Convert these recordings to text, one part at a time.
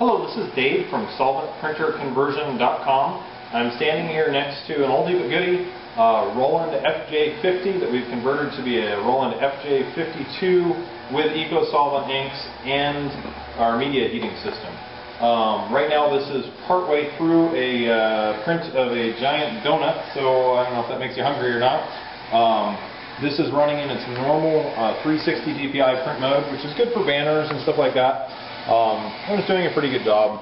Hello, this is Dave from SolventPrinterConversion.com. I'm standing here next to an oldie but goodie uh, Roland FJ50 that we've converted to be a Roland FJ52 with EcoSolvent inks and our media heating system. Um, right now this is partway through a uh, print of a giant donut, so I don't know if that makes you hungry or not. Um, this is running in its normal uh, 360 DPI print mode, which is good for banners and stuff like that. Um, I was doing a pretty good job.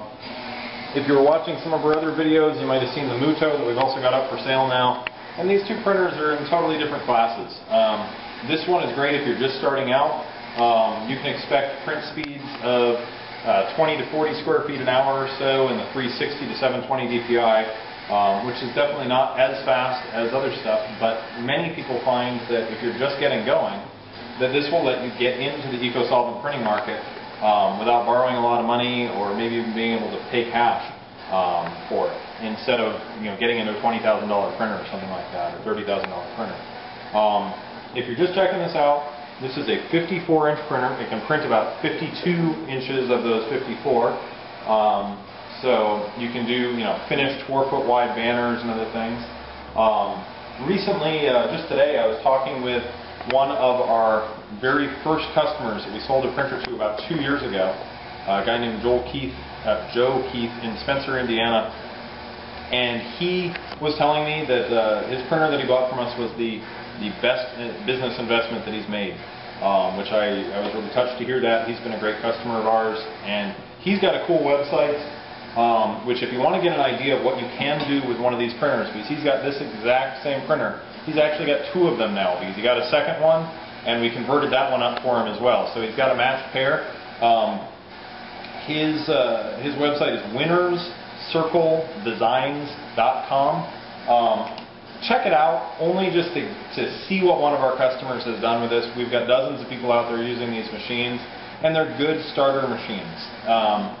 If you were watching some of our other videos, you might have seen the Mutoh that we've also got up for sale now. And these two printers are in totally different classes. Um, this one is great if you're just starting out. Um, you can expect print speeds of uh, 20 to 40 square feet an hour or so in the 360 to 720 DPI, um, which is definitely not as fast as other stuff, but many people find that if you're just getting going, that this will let you get into the eco-solvent printing market um, without borrowing a lot of money or maybe even being able to pay cash um, for it instead of you know getting into a $20,000 printer or something like that or $30,000 printer. Um, if you're just checking this out, this is a 54 inch printer. It can print about 52 inches of those 54. Um, so you can do you know finished 4 foot wide banners and other things. Um, recently, uh, just today, I was talking with one of our very first customers that we sold a printer to about two years ago, a guy named Joel Keith, uh, Joe Keith in Spencer, Indiana, and he was telling me that uh, his printer that he bought from us was the the best business investment that he's made, um, which I, I was really touched to hear that. He's been a great customer of ours, and he's got a cool website, um, which if you want to get an idea of what you can do with one of these printers, because he's got this exact same printer, He's actually got two of them now because he got a second one and we converted that one up for him as well. So he's got a matched pair. Um, his uh, his website is winnerscircledesigns.com. Um, check it out only just to, to see what one of our customers has done with this. We've got dozens of people out there using these machines and they're good starter machines. Um,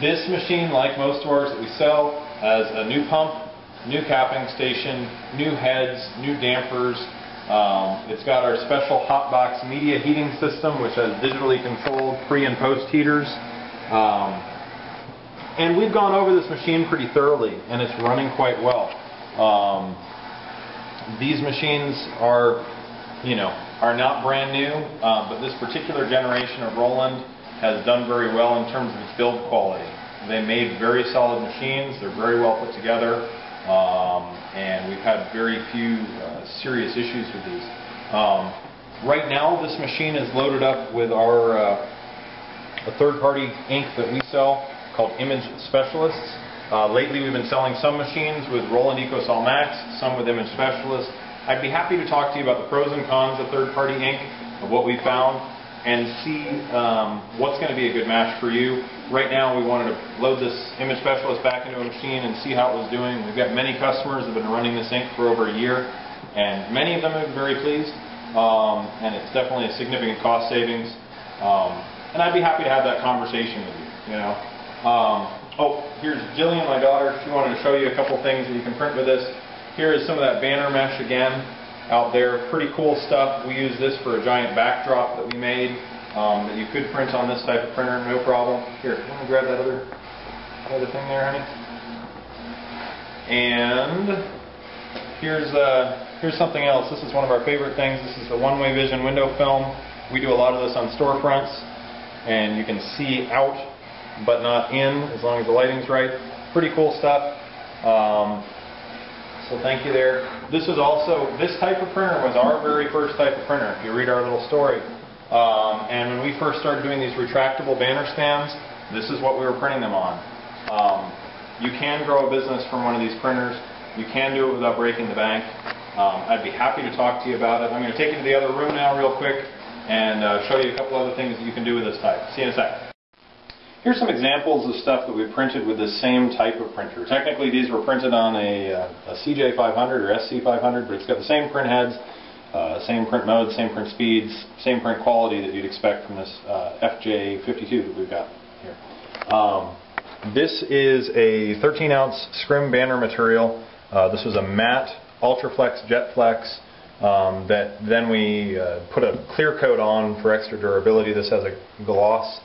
this machine, like most of ours that we sell, has a new pump new capping station, new heads, new dampers. Um, it's got our special hotbox media heating system, which has digitally controlled pre and post heaters. Um, and we've gone over this machine pretty thoroughly, and it's running quite well. Um, these machines are, you know, are not brand new, uh, but this particular generation of Roland has done very well in terms of its build quality. They made very solid machines. They're very well put together. Um, and we've had very few uh, serious issues with these. Um, right now, this machine is loaded up with our uh, a third-party ink that we sell called Image Specialists. Uh, lately, we've been selling some machines with Roland EcoSol Max, some with Image Specialists. I'd be happy to talk to you about the pros and cons of third-party ink, of what we found and see um, what's going to be a good match for you. Right now, we wanted to load this image specialist back into a machine and see how it was doing. We've got many customers that have been running this ink for over a year, and many of them have been very pleased. Um, and it's definitely a significant cost savings. Um, and I'd be happy to have that conversation with you. You know. Um, oh, here's Jillian, my daughter. She wanted to show you a couple things that you can print with this. Here is some of that banner mesh again out there. Pretty cool stuff. We use this for a giant backdrop that we made um, that you could print on this type of printer, no problem. Here, want to grab that other, other thing there, honey? And here's uh, here's something else. This is one of our favorite things. This is the one-way vision window film. We do a lot of this on storefronts, and you can see out but not in as long as the lighting's right. Pretty cool stuff. Um, so thank you there. This is also, this type of printer was our very first type of printer, if you read our little story. Um, and when we first started doing these retractable banner stands, this is what we were printing them on. Um, you can grow a business from one of these printers. You can do it without breaking the bank. Um, I'd be happy to talk to you about it. I'm going to take you to the other room now real quick and uh, show you a couple other things that you can do with this type. See you in a sec. Here's some examples of stuff that we printed with the same type of printer. Technically these were printed on a, uh, a CJ500 or SC500, but it's got the same print heads, uh, same print modes, same print speeds, same print quality that you'd expect from this uh, FJ52 that we've got here. Um, this is a 13 ounce scrim banner material. Uh, this was a matte Ultraflex Jetflex um, that then we uh, put a clear coat on for extra durability. This has a gloss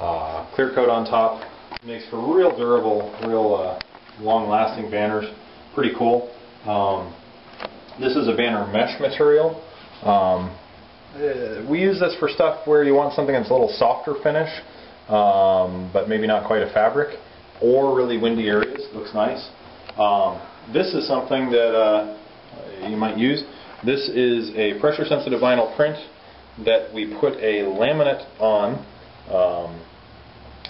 uh, clear coat on top. Makes for real durable, real uh, long-lasting banners. Pretty cool. Um, this is a banner mesh material. Um, uh, we use this for stuff where you want something that's a little softer finish, um, but maybe not quite a fabric, or really windy areas. Looks nice. Um, this is something that uh, you might use. This is a pressure-sensitive vinyl print that we put a laminate on, um,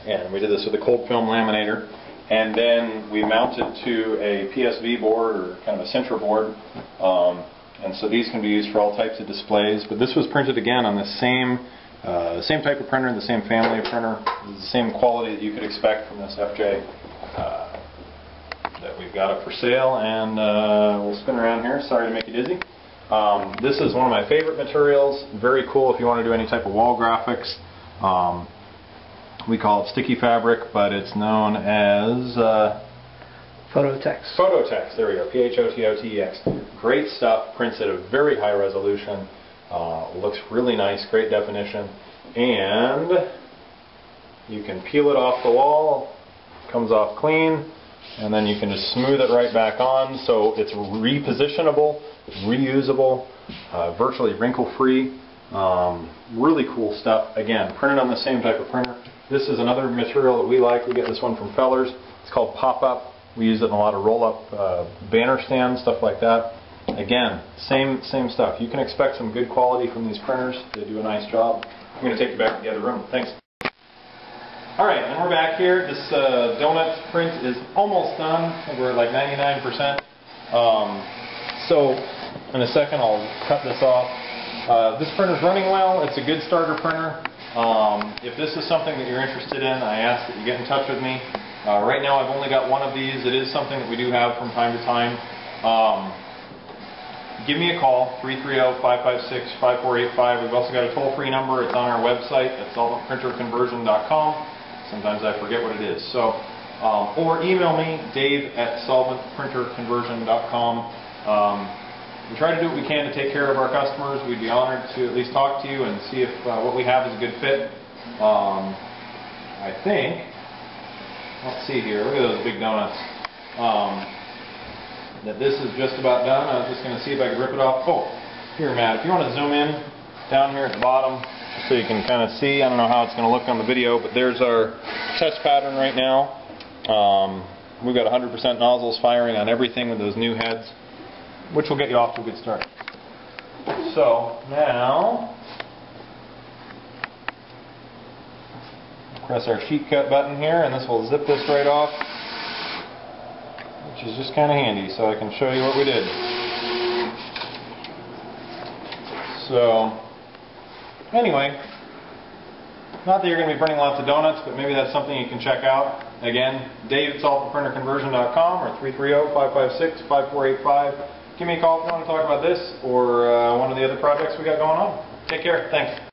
and we did this with a cold film laminator, and then we mounted to a PSV board or kind of a Sintra board. Um, and so these can be used for all types of displays. But this was printed again on the same uh, same type of printer, the same family of printer, the same quality that you could expect from this FJ uh, that we've got up for sale. And uh, we'll spin around here. Sorry to make you dizzy. Um, this is one of my favorite materials. Very cool if you want to do any type of wall graphics. Um, we call it sticky fabric, but it's known as uh, Phototex. Phototex. There we go. P-H-O-T-O-T-E-X. Great stuff. Prints at a very high resolution. Uh, looks really nice. Great definition. And you can peel it off the wall. Comes off clean. And then you can just smooth it right back on. So it's repositionable, reusable, uh, virtually wrinkle-free. Um, really cool stuff. Again, printed on the same type of printer. This is another material that we like. We get this one from Fellers. It's called Pop-Up. We use it in a lot of roll-up uh, banner stands, stuff like that. Again, same same stuff. You can expect some good quality from these printers. They do a nice job. I'm going to take you back to the other room. Thanks. All right, and we're back here. This uh, donut print is almost done. We're at like 99%. Um, so in a second, I'll cut this off. Uh, this printer's running well. It's a good starter printer. Um, if this is something that you're interested in, I ask that you get in touch with me. Uh, right now I've only got one of these. It is something that we do have from time to time. Um, give me a call, 330-556-5485. We've also got a toll-free number. It's on our website at solventprinterconversion.com. Sometimes I forget what it is. So, um, Or email me, dave at solventprinterconversion.com. Um, we try to do what we can to take care of our customers. We'd be honored to at least talk to you and see if uh, what we have is a good fit. Um, I think let's see here, look at those big donuts. Um, that this is just about done. I was just going to see if I could rip it off. Oh, here, Matt, if you want to zoom in down here at the bottom so you can kind of see. I don't know how it's going to look on the video, but there's our test pattern right now. Um, we've got 100% nozzles firing on everything with those new heads, which will get you off to a good start. So, now, press our sheet cut button here and this will zip this right off which is just kind of handy so I can show you what we did. So anyway not that you're going to be printing lots of donuts but maybe that's something you can check out. Again Dave at solventprinterconversion.com or 330-556-5485 give me a call if you want to talk about this or uh, one of the other projects we got going on. Take care. Thanks